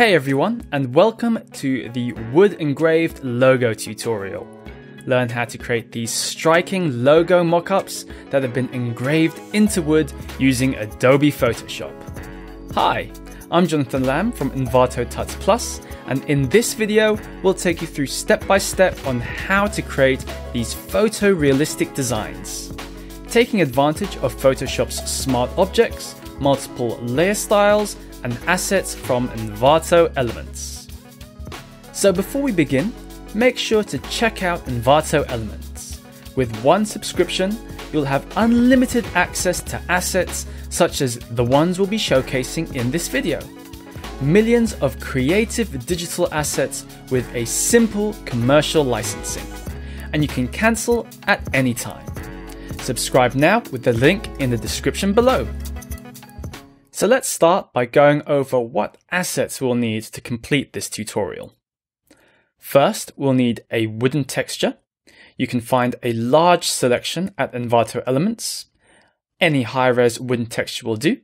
Hey everyone, and welcome to the wood engraved logo tutorial. Learn how to create these striking logo mockups that have been engraved into wood using Adobe Photoshop. Hi, I'm Jonathan Lamb from Envato Tuts Plus, and in this video, we'll take you through step by step on how to create these photorealistic designs. Taking advantage of Photoshop's smart objects, multiple layer styles, and assets from Envato Elements. So before we begin, make sure to check out Envato Elements. With one subscription, you'll have unlimited access to assets such as the ones we'll be showcasing in this video. Millions of creative digital assets with a simple commercial licensing. And you can cancel at any time. Subscribe now with the link in the description below. So let's start by going over what assets we'll need to complete this tutorial. First, we'll need a wooden texture. You can find a large selection at Envato Elements. Any high-res wooden texture will do.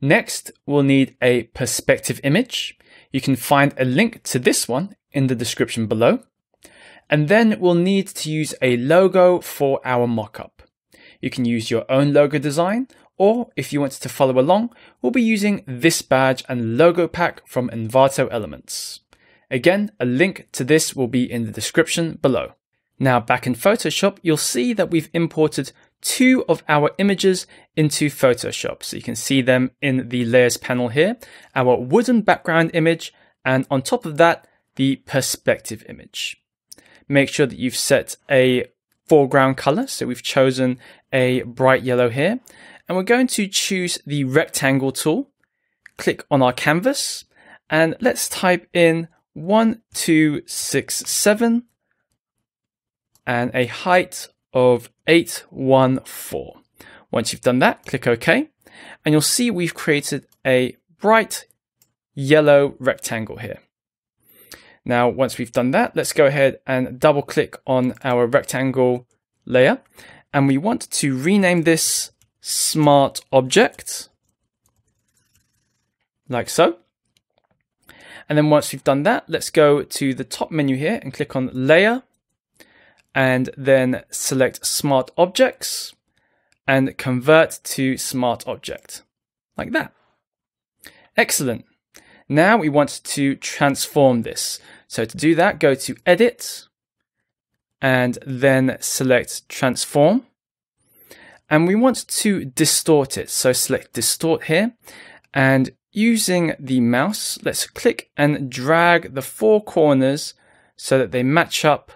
Next, we'll need a perspective image. You can find a link to this one in the description below. And then we'll need to use a logo for our mockup. You can use your own logo design or if you want to follow along, we'll be using this badge and logo pack from Envato Elements. Again, a link to this will be in the description below. Now back in Photoshop, you'll see that we've imported two of our images into Photoshop. So you can see them in the layers panel here, our wooden background image, and on top of that, the perspective image. Make sure that you've set a foreground color. So we've chosen a bright yellow here and we're going to choose the rectangle tool, click on our canvas, and let's type in 1267 and a height of 814. Once you've done that, click OK, and you'll see we've created a bright yellow rectangle here. Now, once we've done that, let's go ahead and double click on our rectangle layer. And we want to rename this smart object, like so. And then once we've done that, let's go to the top menu here and click on layer and then select smart objects and convert to smart object like that. Excellent. Now we want to transform this. So to do that, go to edit and then select transform and we want to distort it. So select distort here and using the mouse, let's click and drag the four corners so that they match up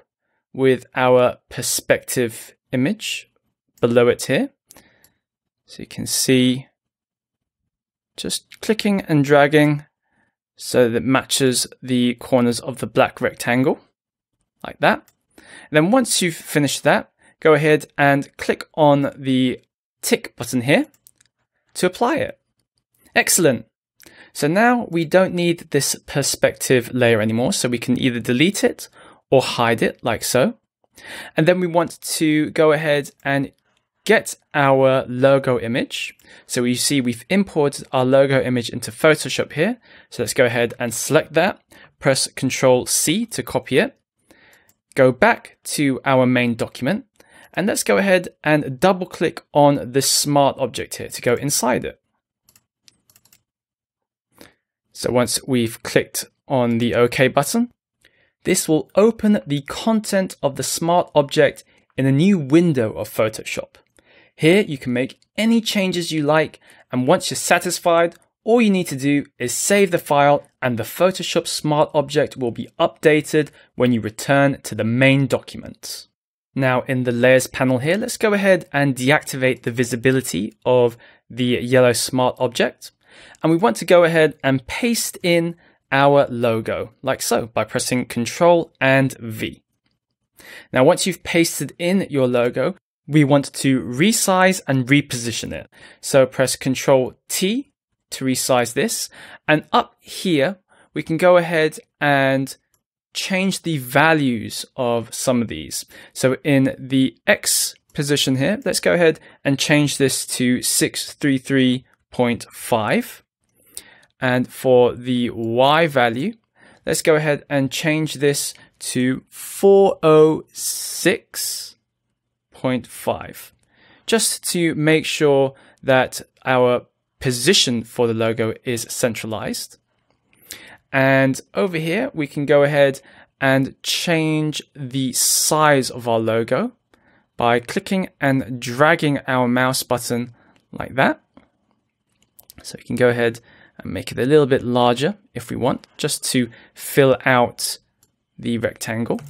with our perspective image below it here. So you can see just clicking and dragging so that matches the corners of the black rectangle like that. And then once you've finished that, go ahead and click on the tick button here to apply it. Excellent. So now we don't need this perspective layer anymore, so we can either delete it or hide it like so. And then we want to go ahead and get our logo image. So you see we've imported our logo image into Photoshop here. So let's go ahead and select that, press Control C to copy it, go back to our main document, and let's go ahead and double click on this smart object here to go inside it. So once we've clicked on the OK button, this will open the content of the smart object in a new window of Photoshop. Here you can make any changes you like and once you're satisfied, all you need to do is save the file and the Photoshop smart object will be updated when you return to the main document. Now in the layers panel here, let's go ahead and deactivate the visibility of the yellow smart object. And we want to go ahead and paste in our logo like so by pressing Control and V. Now, once you've pasted in your logo, we want to resize and reposition it. So press Control T to resize this. And up here, we can go ahead and change the values of some of these. So in the X position here, let's go ahead and change this to 633.5. And for the Y value, let's go ahead and change this to 406.5, just to make sure that our position for the logo is centralized. And over here, we can go ahead and change the size of our logo by clicking and dragging our mouse button like that. So we can go ahead and make it a little bit larger if we want, just to fill out the rectangle.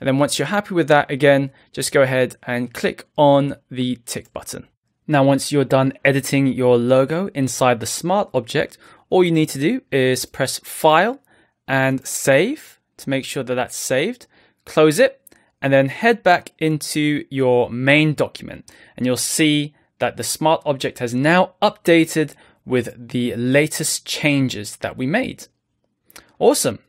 And then once you're happy with that, again, just go ahead and click on the tick button. Now, once you're done editing your logo inside the smart object, all you need to do is press File and Save to make sure that that's saved. Close it and then head back into your main document and you'll see that the smart object has now updated with the latest changes that we made. Awesome.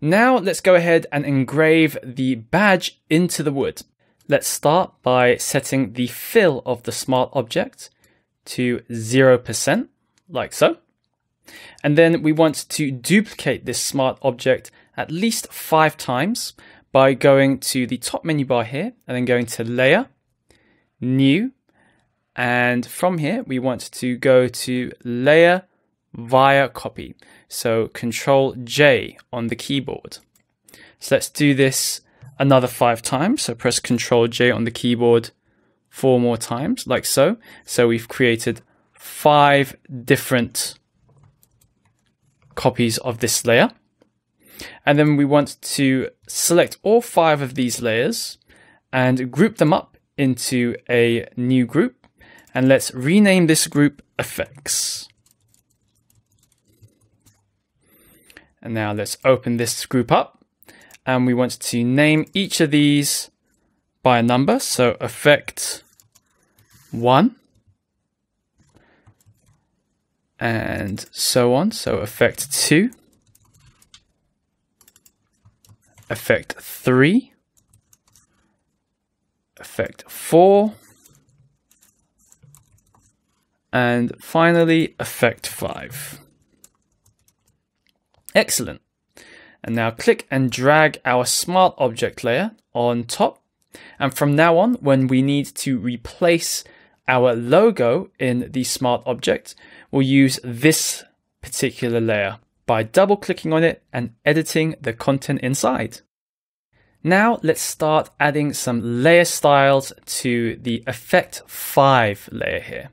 Now let's go ahead and engrave the badge into the wood. Let's start by setting the fill of the smart object to 0%, like so. And then we want to duplicate this smart object at least five times by going to the top menu bar here and then going to Layer, New, and from here we want to go to Layer via Copy. So Control J on the keyboard. So let's do this another five times. So press Control J on the keyboard four more times, like so. So we've created five different copies of this layer. And then we want to select all five of these layers and group them up into a new group. And let's rename this group effects. And now let's open this group up and we want to name each of these by a number. So effect one and so on. So effect two, effect three, effect four, and finally effect five. Excellent. And now click and drag our smart object layer on top. And from now on, when we need to replace our logo in the smart object, we'll use this particular layer by double clicking on it and editing the content inside. Now let's start adding some layer styles to the Effect 5 layer here.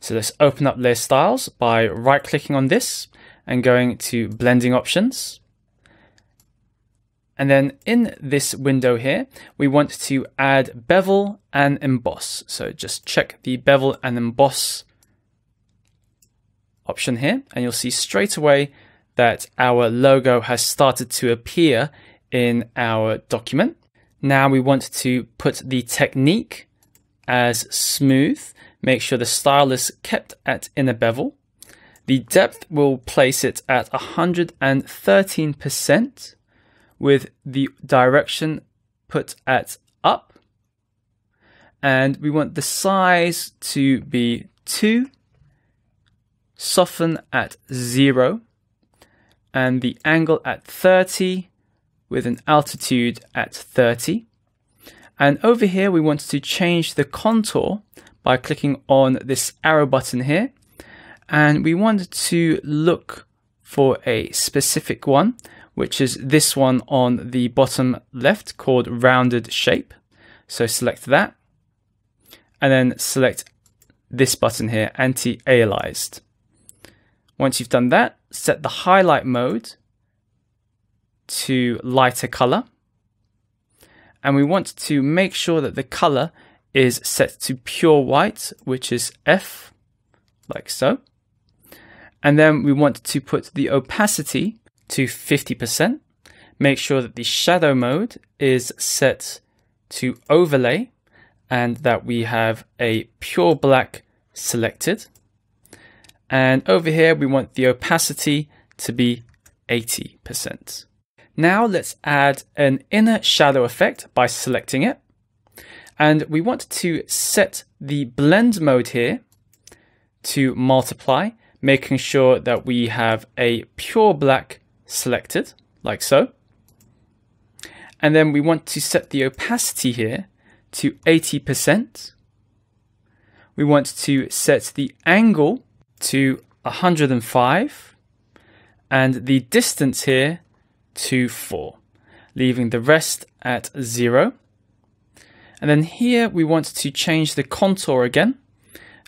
So let's open up layer styles by right clicking on this and going to blending options. And then in this window here, we want to add bevel and emboss. So just check the bevel and emboss option here, and you'll see straight away that our logo has started to appear in our document. Now we want to put the technique as smooth, make sure the style is kept at inner bevel. The depth will place it at 113% with the direction put at up. And we want the size to be 2, soften at 0, and the angle at 30 with an altitude at 30. And over here, we want to change the contour by clicking on this arrow button here and we want to look for a specific one, which is this one on the bottom left called rounded shape. So select that and then select this button here, anti-aliased. Once you've done that, set the highlight mode to lighter color. And we want to make sure that the color is set to pure white, which is F, like so. And then we want to put the opacity to 50%. Make sure that the shadow mode is set to overlay and that we have a pure black selected. And over here, we want the opacity to be 80%. Now let's add an inner shadow effect by selecting it. And we want to set the blend mode here to multiply, making sure that we have a pure black selected, like so. And then we want to set the opacity here to 80%. We want to set the angle to 105 and the distance here to 4, leaving the rest at 0. And then here we want to change the contour again.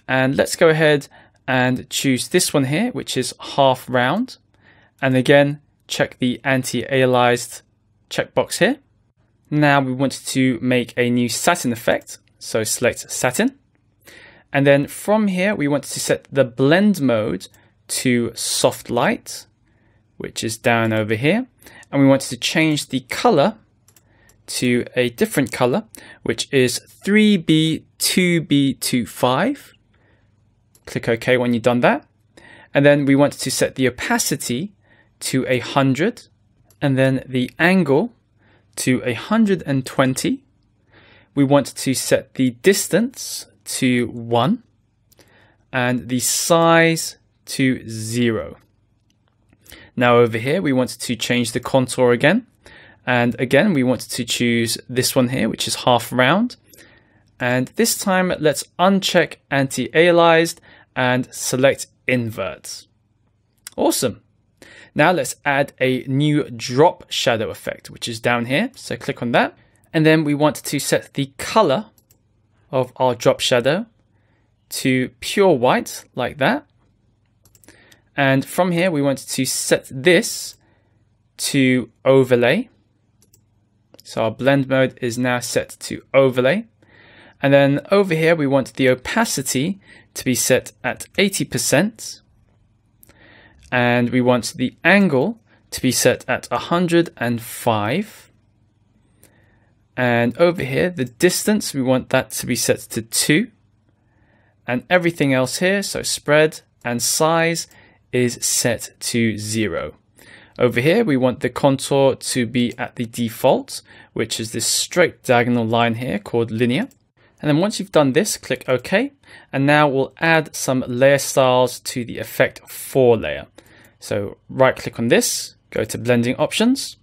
And let's go ahead and choose this one here, which is half round. And again, check the anti-aliased checkbox here. Now we want to make a new satin effect. So select satin. And then from here, we want to set the blend mode to soft light, which is down over here. And we want to change the color to a different color, which is 3B2B25. Click OK when you've done that. And then we want to set the opacity to 100 and then the angle to 120. We want to set the distance to 1 and the size to 0. Now over here we want to change the contour again and again we want to choose this one here which is half round and this time let's uncheck anti-aliased and select invert. Awesome. Now let's add a new drop shadow effect, which is down here. So click on that. And then we want to set the color of our drop shadow to pure white like that. And from here, we want to set this to overlay. So our blend mode is now set to overlay. And then over here, we want the opacity to be set at 80%. And we want the angle to be set at 105. And over here, the distance, we want that to be set to 2. And everything else here, so spread and size, is set to 0. Over here, we want the contour to be at the default, which is this straight diagonal line here called linear. And then once you've done this, click OK. And now we'll add some layer styles to the effect 4 layer. So right click on this, go to blending options,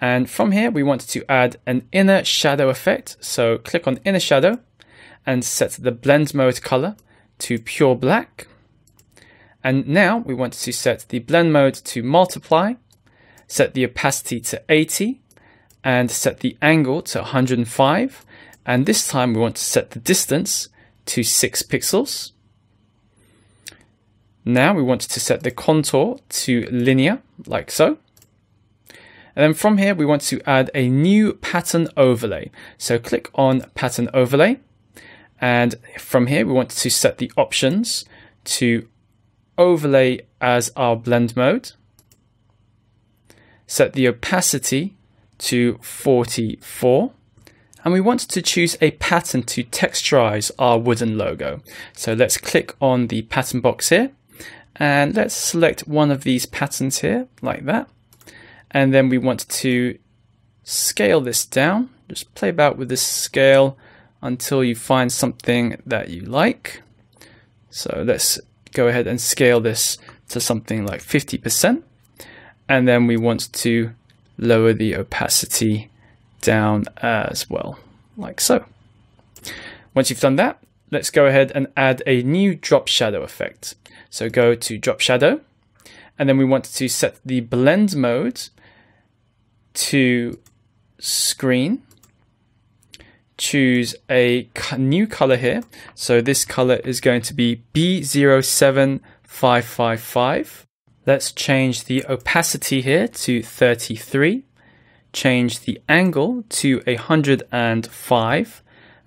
and from here, we want to add an inner shadow effect. So click on inner shadow and set the blend mode color to pure black. And now we want to set the blend mode to multiply, set the opacity to 80, and set the angle to 105. And this time we want to set the distance to 6 pixels. Now we want to set the contour to linear, like so. And then from here, we want to add a new pattern overlay. So click on pattern overlay. And from here, we want to set the options to overlay as our blend mode. Set the opacity to 44. And we want to choose a pattern to texturize our wooden logo. So let's click on the pattern box here. And let's select one of these patterns here, like that. And then we want to scale this down. Just play about with this scale until you find something that you like. So let's go ahead and scale this to something like 50%. And then we want to lower the opacity down as well, like so. Once you've done that, let's go ahead and add a new drop shadow effect. So go to drop shadow, and then we want to set the blend mode to screen, choose a new color here. So this color is going to be B07555. Let's change the opacity here to 33. Change the angle to 105.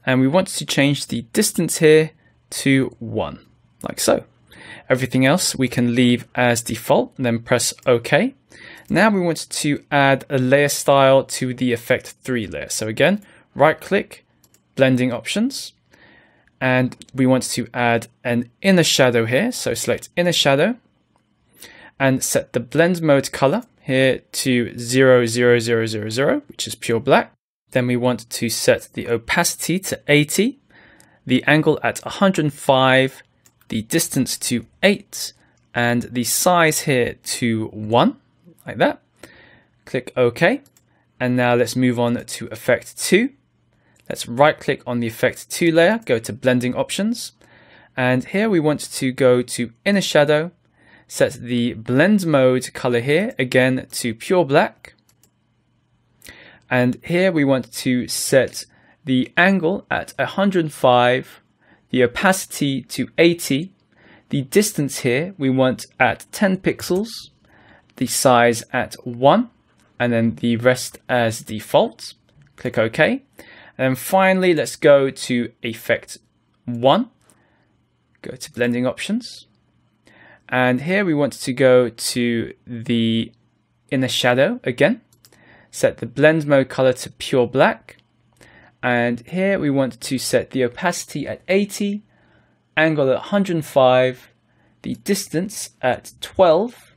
And we want to change the distance here to 1, like so. Everything else we can leave as default, and then press OK. Now we want to add a layer style to the effect 3 layer. So again, right click, blending options, and we want to add an inner shadow here. So select inner shadow and set the blend mode color here to 00000, which is pure black. Then we want to set the opacity to 80, the angle at 105, the distance to 8, and the size here to 1, like that. Click OK. And now let's move on to Effect 2. Let's right click on the Effect 2 layer, go to Blending Options. And here we want to go to Inner Shadow, set the blend mode color here again to pure black. And here we want to set the angle at 105, the opacity to 80, the distance here we want at 10 pixels, the size at 1, and then the rest as default. Click OK. And finally, let's go to Effect 1. Go to Blending Options. And here we want to go to the inner shadow again. Set the blend mode color to pure black. And here we want to set the opacity at 80, angle at 105, the distance at 12.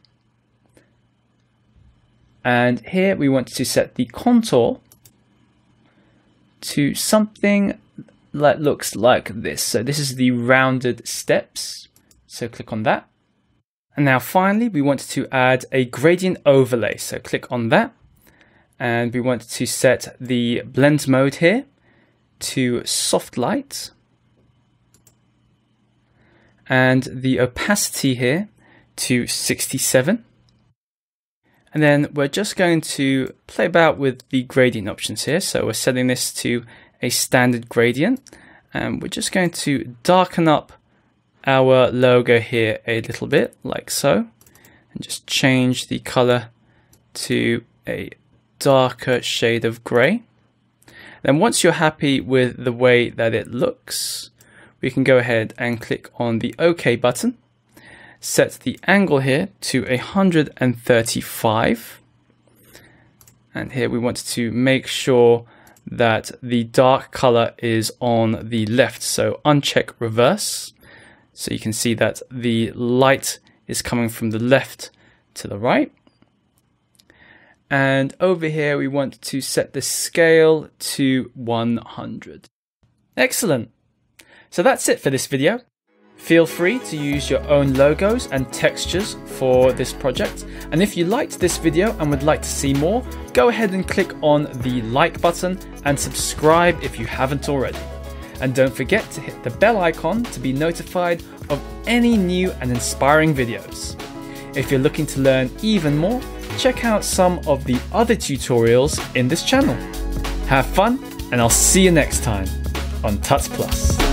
And here we want to set the contour to something that looks like this. So this is the rounded steps. So click on that. And now finally, we want to add a gradient overlay. So click on that. And we want to set the blend mode here to soft light. And the opacity here to 67. And then we're just going to play about with the gradient options here. So we're setting this to a standard gradient. And we're just going to darken up our logo here a little bit, like so, and just change the color to a darker shade of gray. Then once you're happy with the way that it looks, we can go ahead and click on the OK button, set the angle here to 135, and here we want to make sure that the dark color is on the left, so uncheck reverse, so you can see that the light is coming from the left to the right. And over here, we want to set the scale to 100. Excellent. So that's it for this video. Feel free to use your own logos and textures for this project. And if you liked this video and would like to see more, go ahead and click on the like button and subscribe if you haven't already. And don't forget to hit the bell icon to be notified of any new and inspiring videos. If you're looking to learn even more, check out some of the other tutorials in this channel. Have fun, and I'll see you next time on Tuts Plus.